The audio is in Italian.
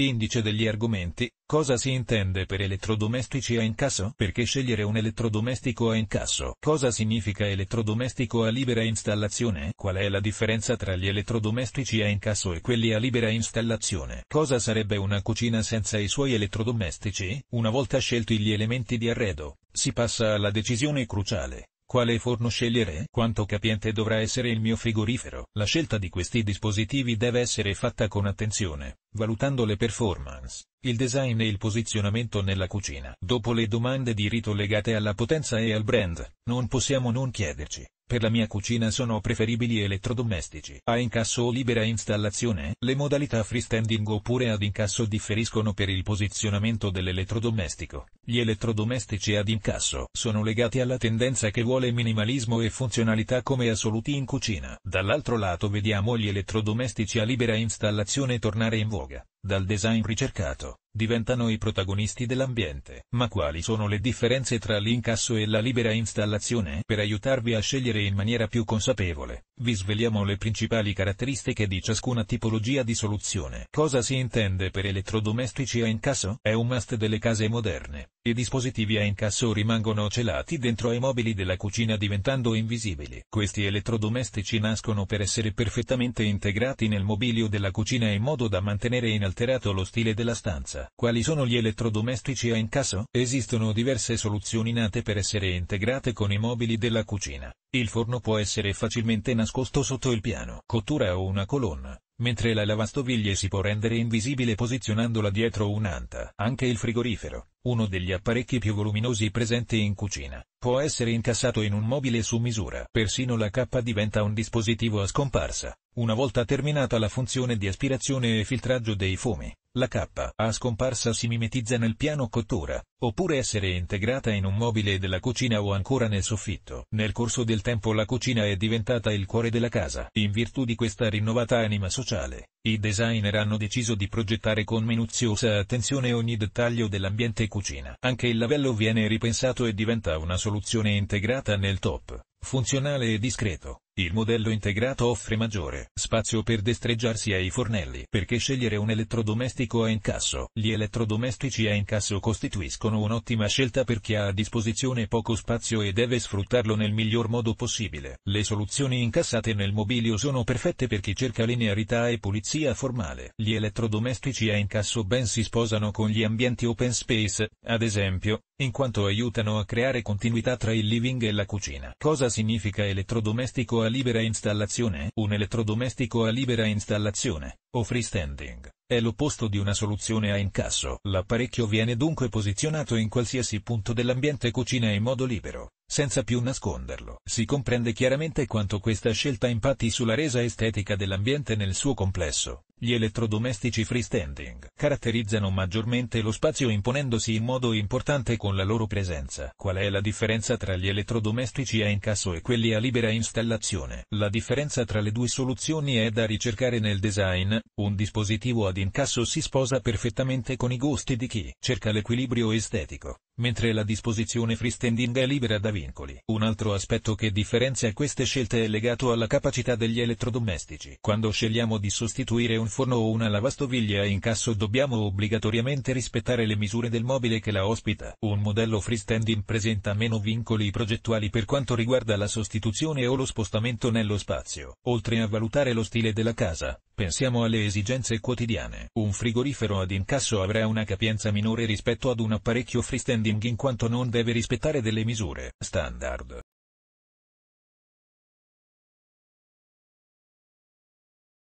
Indice degli argomenti, cosa si intende per elettrodomestici a incasso? Perché scegliere un elettrodomestico a incasso? Cosa significa elettrodomestico a libera installazione? Qual è la differenza tra gli elettrodomestici a incasso e quelli a libera installazione? Cosa sarebbe una cucina senza i suoi elettrodomestici? Una volta scelti gli elementi di arredo, si passa alla decisione cruciale. Quale forno scegliere? Quanto capiente dovrà essere il mio frigorifero? La scelta di questi dispositivi deve essere fatta con attenzione, valutando le performance, il design e il posizionamento nella cucina. Dopo le domande di rito legate alla potenza e al brand, non possiamo non chiederci, per la mia cucina sono preferibili elettrodomestici. A incasso o libera installazione? Le modalità freestanding oppure ad incasso differiscono per il posizionamento dell'elettrodomestico. Gli elettrodomestici ad incasso sono legati alla tendenza che vuole minimalismo e funzionalità come assoluti in cucina. Dall'altro lato vediamo gli elettrodomestici a libera installazione tornare in voga. Dal design ricercato, diventano i protagonisti dell'ambiente. Ma quali sono le differenze tra l'incasso e la libera installazione? Per aiutarvi a scegliere in maniera più consapevole, vi sveliamo le principali caratteristiche di ciascuna tipologia di soluzione. Cosa si intende per elettrodomestici a incasso? È un must delle case moderne. I dispositivi a incasso rimangono celati dentro ai mobili della cucina diventando invisibili. Questi elettrodomestici nascono per essere perfettamente integrati nel mobilio della cucina in modo da mantenere inalterato lo stile della stanza. Quali sono gli elettrodomestici a incasso? Esistono diverse soluzioni nate per essere integrate con i mobili della cucina. Il forno può essere facilmente nascosto sotto il piano, cottura o una colonna mentre la lavastoviglie si può rendere invisibile posizionandola dietro un'anta. Anche il frigorifero, uno degli apparecchi più voluminosi presenti in cucina, può essere incassato in un mobile su misura. Persino la cappa diventa un dispositivo a scomparsa. Una volta terminata la funzione di aspirazione e filtraggio dei fumi, la cappa a scomparsa si mimetizza nel piano cottura, oppure essere integrata in un mobile della cucina o ancora nel soffitto. Nel corso del tempo la cucina è diventata il cuore della casa. In virtù di questa rinnovata anima sociale, i designer hanno deciso di progettare con minuziosa attenzione ogni dettaglio dell'ambiente cucina. Anche il lavello viene ripensato e diventa una soluzione integrata nel top, funzionale e discreto. Il modello integrato offre maggiore spazio per destreggiarsi ai fornelli. Perché scegliere un elettrodomestico a incasso? Gli elettrodomestici a incasso costituiscono un'ottima scelta per chi ha a disposizione poco spazio e deve sfruttarlo nel miglior modo possibile. Le soluzioni incassate nel mobilio sono perfette per chi cerca linearità e pulizia formale. Gli elettrodomestici a incasso ben si sposano con gli ambienti open space, ad esempio, in quanto aiutano a creare continuità tra il living e la cucina. Cosa significa elettrodomestico a libera installazione? Un elettrodomestico a libera installazione, o freestanding, è l'opposto di una soluzione a incasso. L'apparecchio viene dunque posizionato in qualsiasi punto dell'ambiente cucina in modo libero, senza più nasconderlo. Si comprende chiaramente quanto questa scelta impatti sulla resa estetica dell'ambiente nel suo complesso. Gli elettrodomestici freestanding caratterizzano maggiormente lo spazio imponendosi in modo importante con la loro presenza. Qual è la differenza tra gli elettrodomestici a incasso e quelli a libera installazione? La differenza tra le due soluzioni è da ricercare nel design. Un dispositivo ad incasso si sposa perfettamente con i gusti di chi cerca l'equilibrio estetico, mentre la disposizione freestanding è libera da vincoli. Un altro aspetto che differenzia queste scelte è legato alla capacità degli elettrodomestici. Quando scegliamo di sostituire un forno o una lavastoviglie a incasso dobbiamo obbligatoriamente rispettare le misure del mobile che la ospita. Un modello freestanding presenta meno vincoli progettuali per quanto riguarda la sostituzione o lo spostamento nello spazio. Oltre a valutare lo stile della casa, pensiamo alle esigenze quotidiane. Un frigorifero ad incasso avrà una capienza minore rispetto ad un apparecchio freestanding in quanto non deve rispettare delle misure standard.